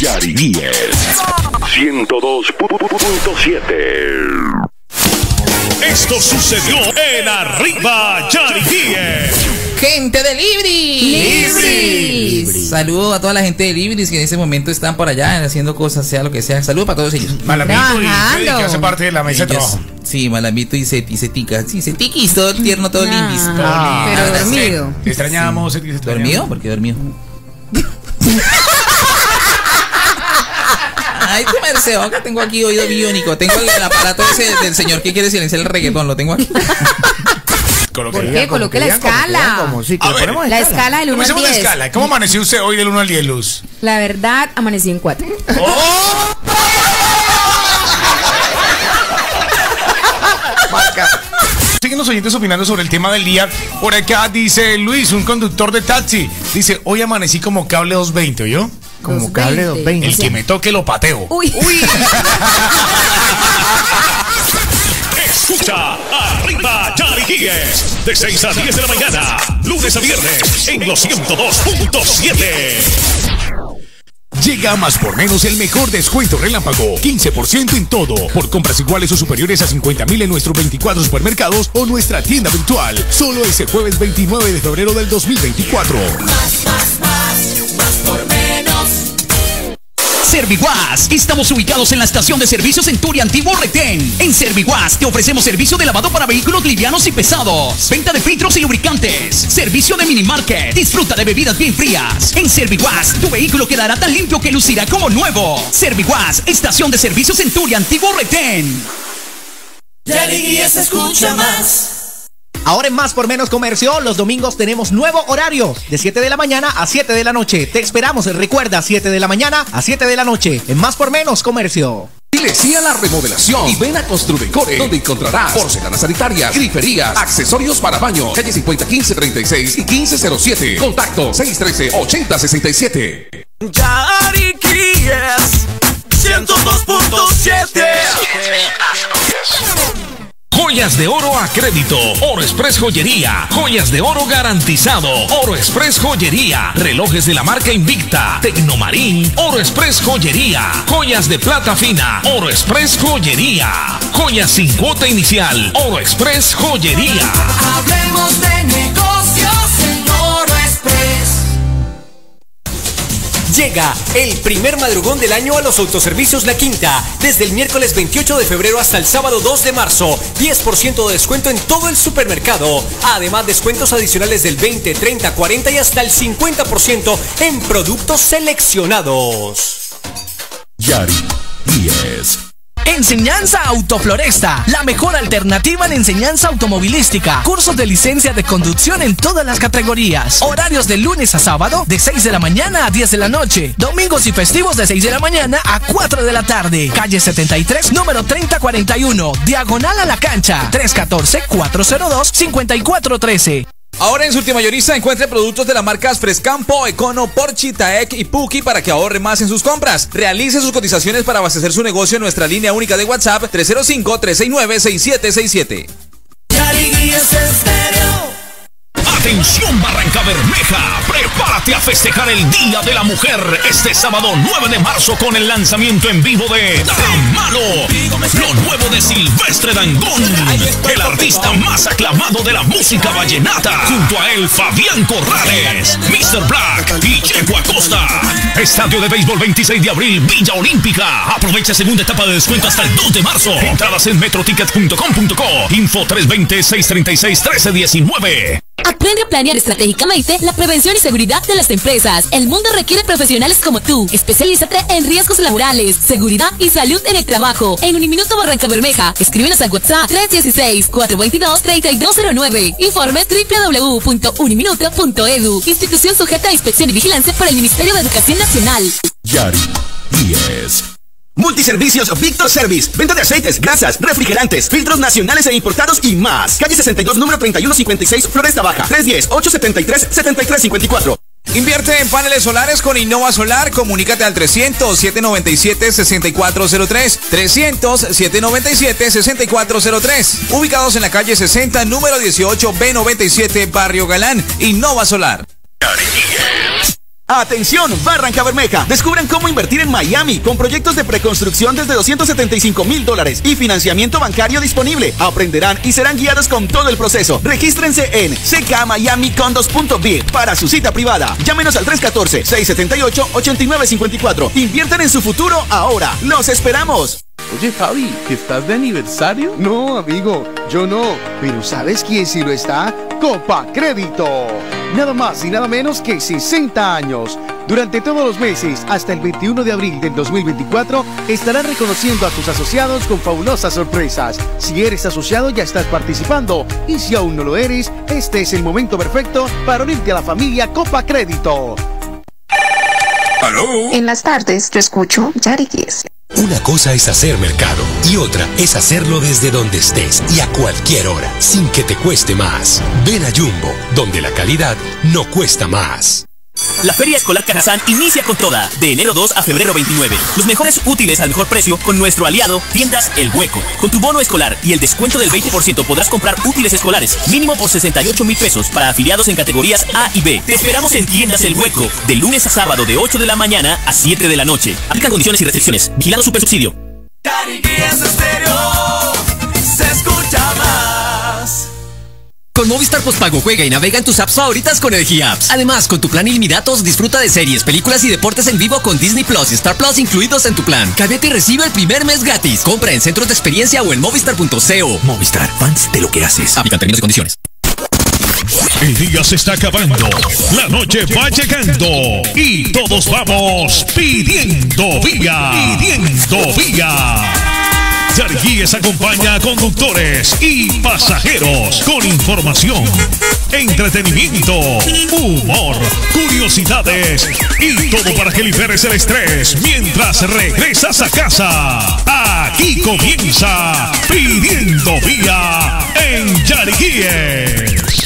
Yariguíes 102.7 Esto sucedió en Arriba Yariguíes. Gente de Libris. Libris. Saludo a toda la gente de Libris que en ese momento están por allá haciendo cosas, sea lo que sea. Saludo para todos ellos. Malamito y. Freddy, que hace parte de la mesa de trabajo. Sí, Malamito y, Set- y Setica. Sí, Setiquis, todo tierno, todo Libris. Ah, pero Nada, dormido. Extrañamos. ¿Dormido? ¿Por qué dormido? Ay, tu merced, que tengo aquí oído biónico. Tengo el, el aparato ese del señor que quiere silenciar el reggaetón, lo tengo aquí. Coloque. ¿Por qué? Coloque la escala. Como, sí, que A le ver, ponemos La escala del 1 al Comencemos la 10. escala. ¿Cómo amaneció usted hoy del 1 al 10, Luz? La verdad, amanecí en 4. Siguen los oyentes opinando sobre el tema del día. Por acá dice Luis, un conductor de taxi. Dice, hoy amanecí como cable 220, ¿oyó? Como cable 220. El que me toque lo pateo. Uy. Escucha Arriba Yariguíes. De 6 a 10 de la mañana. Lunes a viernes. En los 102.7. Llega a más por menos el mejor descuento relámpago. 15% en todo. Por compras iguales o superiores a 50 mil en nuestros 24 supermercados o nuestra tienda virtual. Solo ese jueves 29 de febrero del 2024. Serviguas. Estamos ubicados en la estación de servicios Centuria Antiguo Retén. En Serviguas te ofrecemos servicio de lavado para vehículos livianos y pesados. Venta de filtros y lubricantes. Servicio de mini market. Disfruta de bebidas bien frías. En Serviguas, tu vehículo quedará tan limpio que lucirá como nuevo. Serviguas, estación de servicios Centuria Antiguo Retén. Ahora en Más por Menos Comercio, los domingos tenemos nuevo horario, de 7 de la mañana a 7 de la noche. Te esperamos, recuerda, 7 de la mañana a 7 de la noche, en Más por Menos Comercio. Dile sí a la remodelación y ven a Construdecore, donde encontrarás porcelanas sanitarias, griferías, accesorios para baño, calle 50 1536 y 1507. Contacto 613 8067. Yariquíes 102.7 Joyas de oro a crédito. Oro Express Joyería. Joyas de oro garantizado. Oro Express Joyería. Relojes de la marca Invicta. Tecnomarín. Oro Express Joyería. Joyas de plata fina. Oro Express Joyería. Joyas sin cuota inicial. Oro Express Joyería. Hablemos de Llega el primer madrugón del año a los autoservicios La Quinta. Desde el miércoles 28 de febrero hasta el sábado 2 de marzo. 10% de descuento en todo el supermercado. Además, descuentos adicionales del 20, 30, 40 y hasta el 50% en productos seleccionados. Yariguíes Enseñanza Autofloresta, la mejor alternativa en enseñanza automovilística. Cursos de licencia de conducción en todas las categorías. Horarios de lunes a sábado de 6 de la mañana a 10 de la noche. Domingos y festivos de 6 de la mañana a 4 de la tarde. Calle 73, número 3041. Diagonal a la cancha. 314-402-5413. Ahora en Surtimayorista encuentre productos de las marcas Frescampo, Econo, Porchi, Taek y Puki para que ahorre más en sus compras. Realice sus cotizaciones para abastecer su negocio en nuestra línea única de WhatsApp 305-369-6767. Yariquíes Estéreo Atención Bermeja, prepárate a festejar el Día de la Mujer este sábado 9 de marzo con el lanzamiento en vivo de Tan Malo, lo nuevo de Silvestre Dangón, el artista más aclamado de la música vallenata, junto a él Fabián Corrales, Mr. Black y Checo Acosta. Estadio de béisbol 26 de abril, Villa Olímpica. Aprovecha segunda etapa de descuento hasta el 2 de marzo. Entradas en metroticket.com.co. Info 320-636-1319. Aprende a planear estratégicamente la prevención y seguridad de las empresas. El mundo requiere profesionales como tú. Especialízate en riesgos laborales, seguridad y salud en el trabajo. En Uniminuto Barranca Bermeja, escríbenos al WhatsApp 316-422-3209. Informes www.uniminuto.edu. Institución sujeta a inspección y vigilancia por el Ministerio de Educación Nacional. Yariguíes Multiservicios Victor Service. Venta de aceites, grasas, refrigerantes, filtros nacionales e importados y más. Calle 62, número 3156, Floresta Baja. 310-873-7354. Invierte en paneles solares con Innova Solar. Comunícate al 300-797-6403. 300-797-6403. Ubicados en la calle 60, número 18, B97, Barrio Galán. Innova Solar. Atención, Barranca Bermeja. Descubran cómo invertir en Miami con proyectos de preconstrucción desde 275 mil dólares y financiamiento bancario disponible. Aprenderán y serán guiados con todo el proceso. Regístrense en ckmiamicondos.biz para su cita privada. Llámenos al 314-678-8954. Inviertan en su futuro ahora. ¡Los esperamos! Oye Javi, ¿que estás de aniversario? No, amigo, yo no. Pero ¿sabes quién sí lo está? Copa Crédito. Nada más y nada menos que 60 años. Durante todos los meses, hasta el 21 de abril del 2024, estarán reconociendo a tus asociados con fabulosas sorpresas. Si eres asociado, ya estás participando. Y si aún no lo eres, este es el momento perfecto para unirte a la familia Copa Crédito. ¿Aló? En las tardes yo escucho Yariquis. Una cosa es hacer mercado y otra es hacerlo desde donde estés y a cualquier hora, sin que te cueste más. Ven a Jumbo, donde la calidad no cuesta más. La Feria Escolar Cajazán inicia con toda, de enero 2 a febrero 29. Los mejores útiles al mejor precio con nuestro aliado Tiendas El Hueco. Con tu bono escolar y el descuento del 20% podrás comprar útiles escolares, mínimo por 68 mil pesos para afiliados en categorías A y B. Te esperamos en Tiendas El Hueco, de lunes a sábado de 8 de la mañana a 7 de la noche. Aplican condiciones y restricciones. Vigilado Super Con Movistar Postpago juega y navega en tus apps favoritas con el Apps. Además, con tu plan ilimitados disfruta de series, películas y deportes en vivo con Disney Plus y Star Plus incluidos en tu plan. Cállate y recibe el primer mes gratis. Compra en centros de experiencia o en movistar.co. Movistar, fans de lo que haces. Aplican términos y condiciones. El día se está acabando, la noche va llegando y todos vamos pidiendo vía, pidiendo vía. Yarguíes acompaña a conductores y pasajeros con información, entretenimiento, humor, curiosidades y todo para que liberes el estrés mientras regresas a casa. Aquí comienza Pidiendo Vía en Yarguíes.